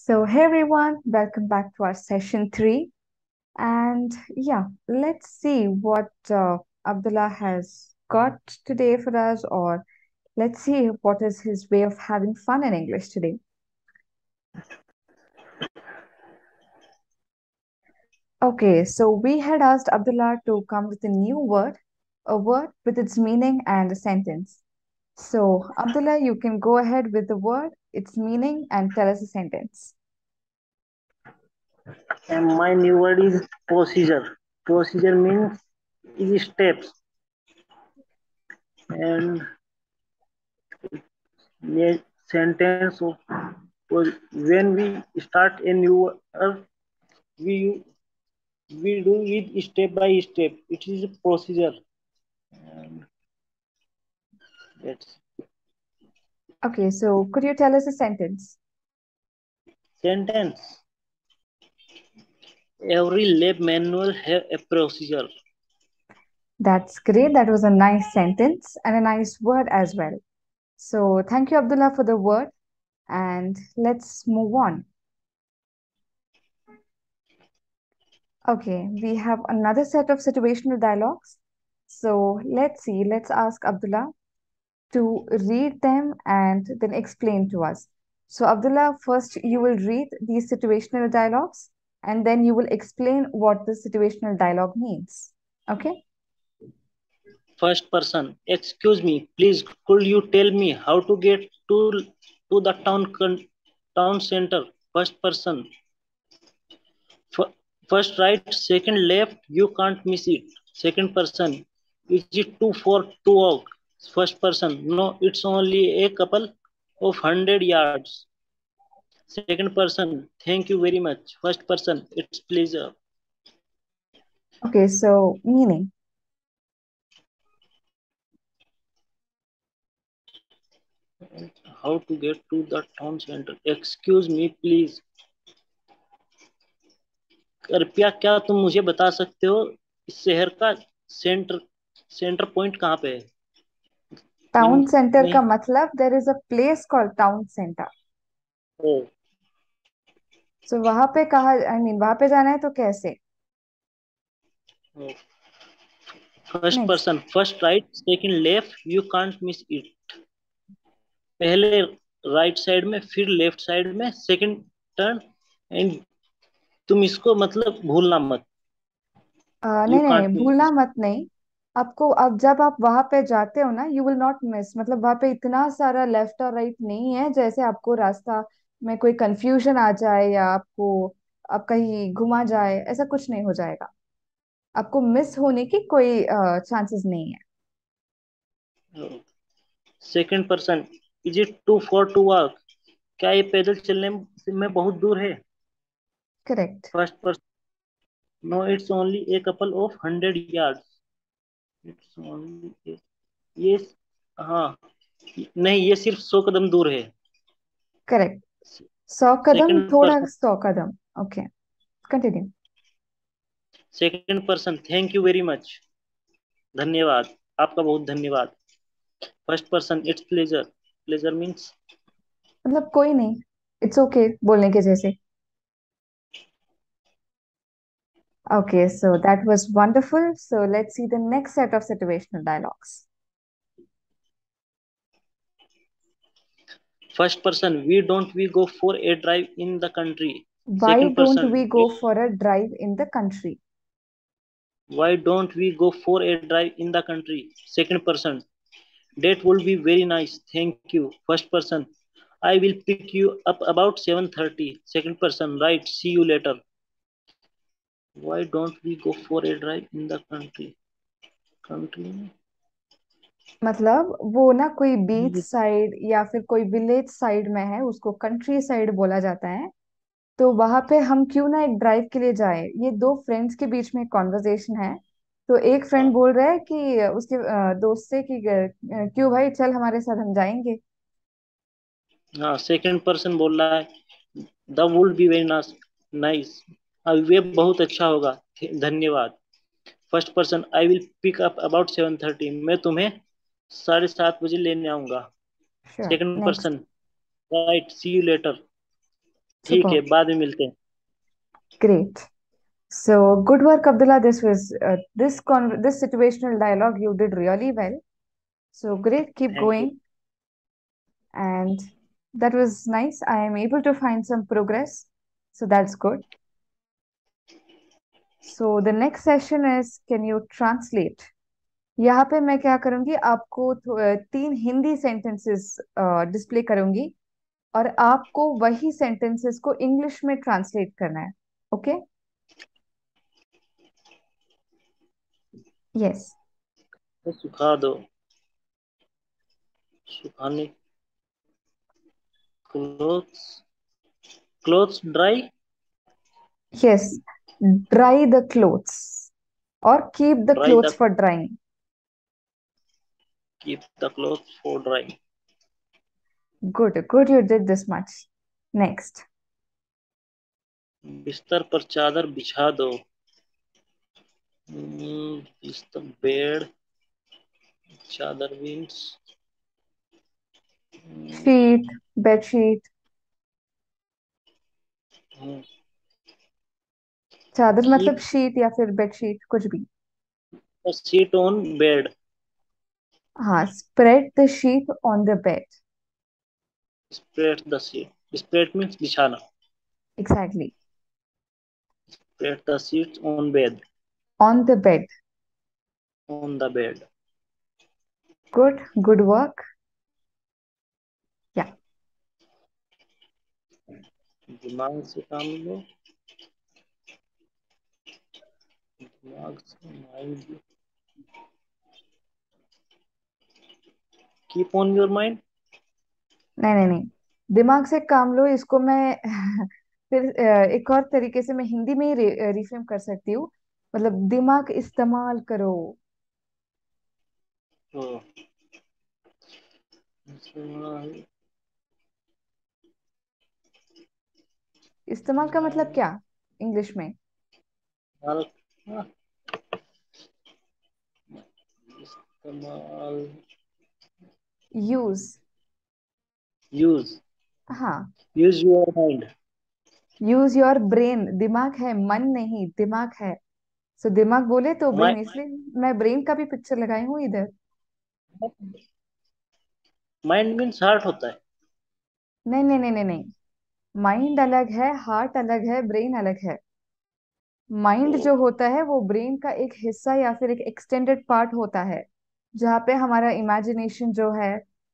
So, hey everyone, welcome back to our session three. And yeah, let's see what uh, Abdullah has got today for us, or let's see what is his way of having fun in English today. Okay, so we had asked Abdullah to come with a new word, a word with its meaning and a sentence. So, Abdullah, you can go ahead with the word, its meaning, and tell us a sentence. And my new word is procedure. Procedure means is steps. And a sentence of when we start a new word, we we do it step by step. It is a procedure. And Okay, so could you tell us a sentence? sentence. Every lab manual have a procedure. That's great. That was a nice sentence and a nice word as well. So, thank you, Abdullah, for the word. And let's move on. Okay, we have another set of situational dialogues. So, let's see. Let's ask Abdullah to read them and then explain to us. So, Abdullah, first you will read these situational dialogues and then you will explain what the situational dialogue means. Okay? First person, excuse me, please could you tell me how to get to to the town town center? First person. First right, second left, you can't miss it. Second person, is it too far to walk? First person, no, it's only a couple of hundred yards. Second person, thank you very much. First person, it's pleasure. Okay, so meaning. How to get to the town center? Excuse me, please. कृपया क्या तुम मुझे बता सकते हो इस शहर का सेंटर सेंटर पॉइंट कहाँ पे है टाउन सेंटर का मतलब there is a place called town centre so वहाँ पे कहा आई मीन वहाँ पे जाना है तो कैसे? First person first right second left you can't miss it पहले राइट साइड में फिर लेफ़्ट साइड में सेकंड टर्न एंड तुम इसको मतलब भूलना मत. नहीं नहीं नहीं भूलना मत नहीं। आपको अब जब आप वहाँ पे जाते हो ना यू विल नॉट मिस मतलब वहाँ पे इतना सारा लेफ़्ट और राइट नहीं है जैसे आपको रास्ता में कोई कंफ्यूजन आ जाए या आपको आप कहीं घुमा जाए ऐसा कुछ नहीं हो जाएगा। आपको मिस होने की कोई चांसेस नहीं है। Second person is it too far to walk क्या ये पैदल चलने में बहुत दूर है? Correct first person no it's only a couple of hundred yards it's only ये हाँ नहीं ये सिर्फ़ सौ कदम दूर है। करेक्ट सौ कदम थोड़ा सौ कदम। Okay continue second person thank you very much धन्यवाद आपका बहुत धन्यवाद। First person it's pleasure pleasure means मतलब कोई नहीं इट्स ओके okay, बोलने के जैसे। Okay, so that was wonderful. So let's see the next set of situational dialogues. First person, we don't we go for a drive in the country. Why Second don't person, we go for a drive in the country? why don't we go for a drive in the country? Second person, that would be very nice. Thank you. First person, I will pick you up about 7:30. Second person, right. See you later. Why don't we go for a drive in the country? Country में? मतलब वो ना कोई beach side या फिर कोई village side में है उसको कंट्री साइड बोला जाता है। तो वहाँ पे हम क्यों ना एक ड्राइव के लिए जाए? ये दो फ्रेंड्स के बीच में कॉन्वर्जेशन है। तो एक फ्रेंड हाँ। बोल रहा है कि उसके दोस्त से कि क्यों भाई चल हमारे साथ हम जाएँगे। हाँ सेकंड पर्सन बोल रहा है the would be very nice nice way बहुत अच्छा होगा धन्यवाद first person I will pick up about seven thirty मैं तुम्हें साढ़े सात बजे लेने आऊँगा second person right see you later ठीक है. बाद में मिलते हैं Great. So good work, Abdullah. This was uh, this con this situational dialogue you did really well. So great. Keep thank you going. And that was nice. I am able to find some progress. So that's good. So the next session is can you translate? यहाँ पे मैं क्या करूँगी आपको तीन Hindi sentences display करूँगी और आपको वही सेंटेंसेस को इंग्लिश में ट्रांसलेट करना है ओके यस तो सुखा दो। सुखाने। Clothes clothes dry yes dry the clothes और keep the clothes for drying keep the clothes for dry good good you did this much next बिस्तर पर चादर बिछा दो। बिस्तर बेड चादर मीन्स शीट बेडशीट चादर मतलब शीट या फिर बेडशीट कुछ भी। सीट ऑन बेड हाँ spread the sheet on the bed spread the sheet spread means बिछाना। Exactly spread the sheet on bed on the bed on the bed good good work या दिमाग से काम लो दिमाग से mind keep on your mind नहीं नहीं नहीं। दिमाग से काम लो इसको मैं फिर एक और तरीके से मैं हिंदी में ही रि, रिफ्रेम कर सकती हूँ। मतलब दिमाग इस्तेमाल करो। इस्तेमाल। का मतलब क्या? इंग्लिश में। इस्तेमाल यूज़ यूज़ हाँ। Use your mind use your brain दिमाग है मन नहीं दिमाग है। सो so, दिमाग बोले तो ब्रेन इसलिए मैं ब्रेन का भी पिक्चर लगाई हूँ इधर। माइंड मीन्स हार्ट होता है। नहीं नहीं नहीं नहीं नहीं। माइंड अलग है हार्ट अलग है ब्रेन अलग है। माइंड जो होता है वो ब्रेन का एक हिस्सा या फिर एक एक्सटेंडेड पार्ट होता है। जहाँ पे हमारा इमेजिनेशन जो है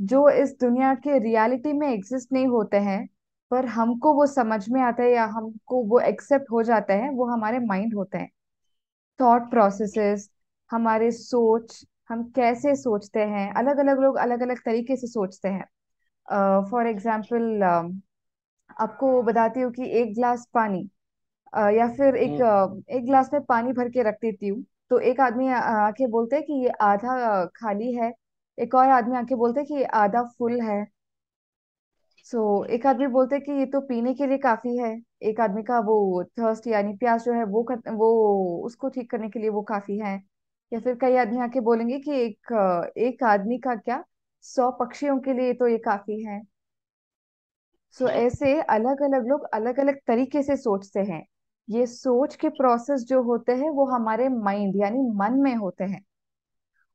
जो इस दुनिया के रियलिटी में एग्जिस्ट नहीं होते हैं पर हमको वो समझ में आता है या हमको वो एक्सेप्ट हो जाता है वो हमारे माइंड होते हैं। थॉट प्रोसेसेस हमारे सोच हम कैसे सोचते हैं अलग अलग लोग अलग अलग तरीके से सोचते हैं। फॉर uh, एग्ज़ाम्पल आपको बताती हूँ कि एक ग्लास पानी अ, या फिर एक अ, एक ग्लास में पानी भर के रख देती हूँ। तो एक आदमी आके बोलते हैं कि ये आधा खाली है। एक और आदमी आके बोलते हैं कि ये आधा फुल है। सो so, एक आदमी बोलते हैं कि ये तो पीने के लिए काफ़ी है। एक आदमी का वो थर्स्ट यानी प्यास जो है वो खत, वो उसको ठीक करने के लिए वो काफ़ी है। या फिर कई आदमी आके बोलेंगे कि एक एक आदमी का क्या? सौ पक्षियों के लिए तो ये काफ़ी है। सो so, ऐसे अलग अलग लोग अलग अलग तरीके से सोचते हैं। ये सोच के प्रोसेस जो होते हैं, वो हमारे माइंड यानी मन में होते हैं।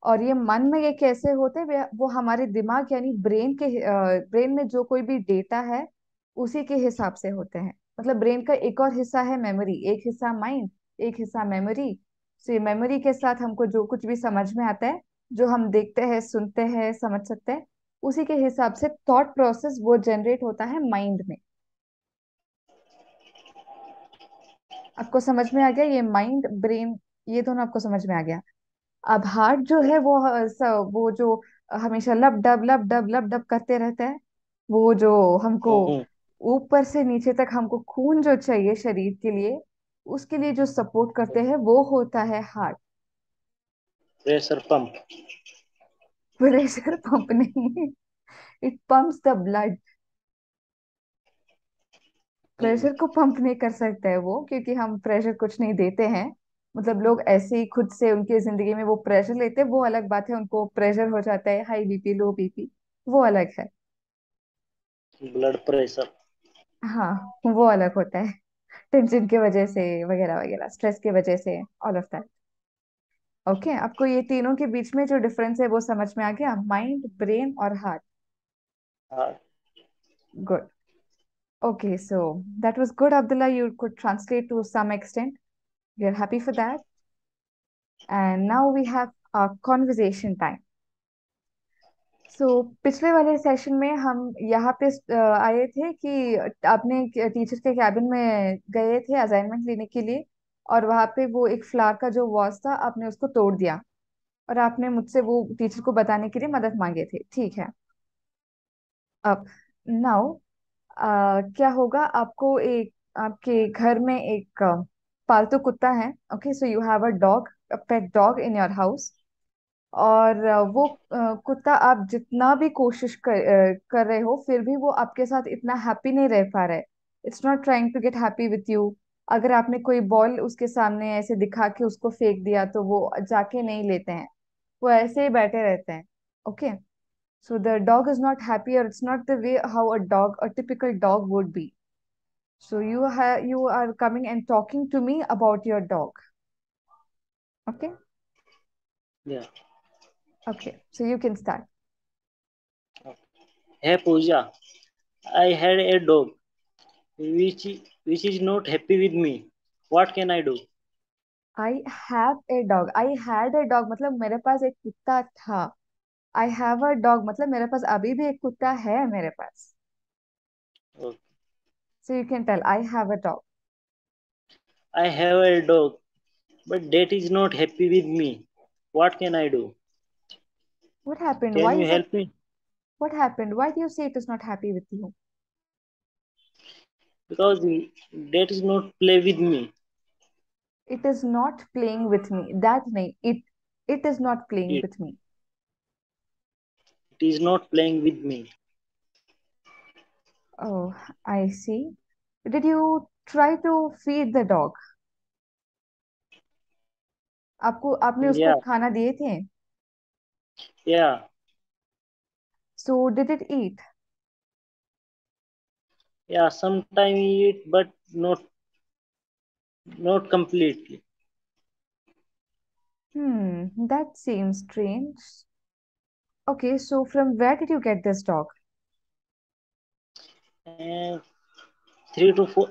और ये मन में ये कैसे होते हैं, वो हमारे दिमाग, यानी ब्रेन के ब्रेन में जो कोई भी डेटा है, उसी के हिसाब से होते हैं। मतलब ब्रेन का एक और हिस्सा है मेमोरी एक हिस्सा माइंड एक हिस्सा मेमोरी सो ये मेमोरी के साथ हमको जो कुछ भी समझ में आता है, जो हम देखते हैं, सुनते हैं, समझ सकते हैं, उसी के हिसाब से थॉट प्रोसेस वो जनरेट होता है माइंड में। आपको समझ में आ गया? ये माइंड ब्रेन ये दोनों आपको समझ में आ गया। अब हार्ट जो है वो वो जो हमेशा लब डब लब डब लब डब करते रहता है वो जो हमको ऊपर से नीचे तक हमको खून जो चाहिए शरीर के लिए उसके लिए जो सपोर्ट करते हैं वो होता है heart pressure pump pressure pump नहीं। It pumps the blood pressure को पंप नहीं कर सकता है वो क्योंकि हम प्रेशर कुछ नहीं देते हैं। मतलब लोग ऐसे ही खुद से उनके ज़िंदगी में वो प्रेशर लेते हैं वो अलग बात है उनको प्रेशर हो जाता है हाई बीपी लो बीपी वो अलग है। Blood pressure. हाँ वो अलग होता है। टेंशन की वजह से वगैरह वगैरह स्ट्रेस की वजह से ऑल ऑफ़ दैट ओके आपको ये तीनों के बीच में जो डिफरेंस है वो समझ में आ गया? माइंड ब्रेन और हार्ट हाँ good okay so that was good abdullah you could translate to some extent we are happy for that and now we have our conversation time so so, पिछले वाले सेशन में हम यहाँ पे आए थे कि आपने टीचर के कैबिन में गए थे असाइनमेंट लेने के लिए और वहाँ पे वो एक फ्लावर का जो वॉज़ था आपने उसको तोड़ दिया और आपने मुझसे वो टीचर को बताने के लिए मदद मांगे थे ठीक है अब नाउ क्या होगा? आपको एक, आपके घर में एक पालतू कुत्ता है okay so you have a dog a pet dog in your house और वो कुत्ता आप जितना भी कोशिश कर कर रहे हो, फिर भी वो आपके साथ इतना हैप्पी नहीं रह पा रहा है। It's not trying to get happy with you अगर आपने कोई बॉल उसके सामने ऐसे दिखा के उसको फेंक दिया तो वो जाके नहीं लेते हैं। वो ऐसे ही बैठे रहते हैं okay so the dog is not happy और it's not the way how a dog a typical dog would be so you have you are coming and talking to me about your dog okay yeah okay so you can start hey pooja i had a dog which which is not happy with me what can i do I have a dog I had a dog मतलब मेरे पास एक कुत्ता था आई have a dog मतलब मेरे पास अभी भी एक कुत्ता है मेरे पास। Okay. So you can tell I have a dog i have a dog but that is not happy with me. What can i do? What happened can why you is it help me? What happened why do you say it is not happy with you because that is not play with me. It is not playing with me that नहीं it it is not playing it, with me it is not playing with me oh I see did you try to feed the dog आपको आपने उसको yeah खाना दिए थे yeah so did it eat yeah sometime eat but not not completely Hmm, that seems strange. Okay, so from where did you get this dog? and three to four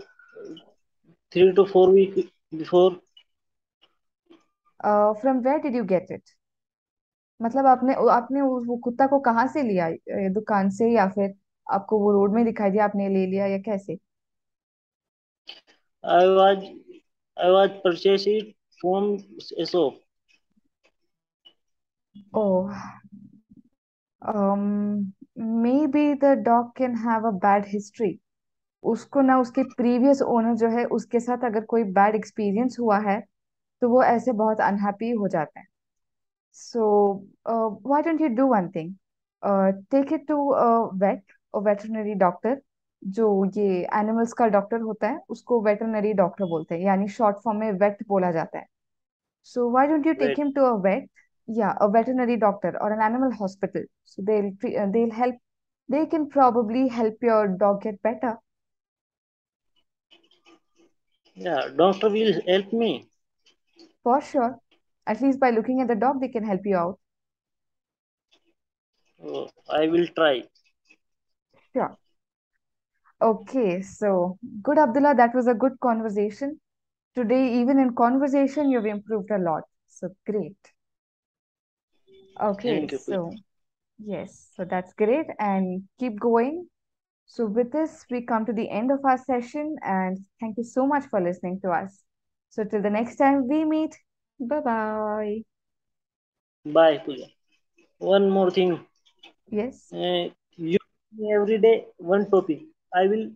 three to four week before Uh, from where did you get it? मतलब आपने आपने वो कुत्ता को कहाँ से लिया दुकान से या फिर आपको वो रोड में दिखाई दिया आपने ले लिया या कैसे i was i was purchased it from a shop Oh, um, maybe the dog can have a bad history. उसको ना उसके प्रीवियस ओनर जो है उसके साथ अगर कोई बैड एक्सपीरियंस हुआ है तो वो ऐसे बहुत अनहैप्पी हो जाते हैं so why don't you do one thing take it to vet veterinary doctor जो ये एनिमल्स का डॉक्टर होता है उसको वेटरनरी डॉक्टर बोलते हैं यानी शॉर्ट फॉर्म में वेट बोला जाता है so why don't you take wait to a a vet? Yeah, a veterinary doctor or an animal hospital. So they'll uh, they'll help. They can probably help your dog get better. yeah doctor will help me For sure. At least by looking at the dog, they can help you out. oh, i will try Sure. Okay, so good, Abdullah. That was a good conversation. Today, even in conversation, you've improved a lot. So great. Okay, thank you Pooja. so yes, so that's great. And keep going. So, with this, we come to the end of our session, and thank you so much for listening to us. So, till the next time we meet, bye bye. bye Pooja. one more thing Yes, uh, you every day one topic i will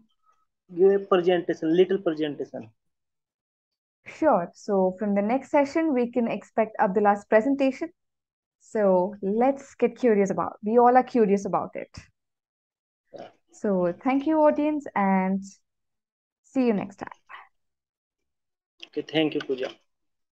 give a presentation little presentation sure. So, from the next session, we can expect Abdullah's presentation. So, let's get curious about. We all are curious about it. So, thank you, audience, and see you next time. okay thank you Pooja.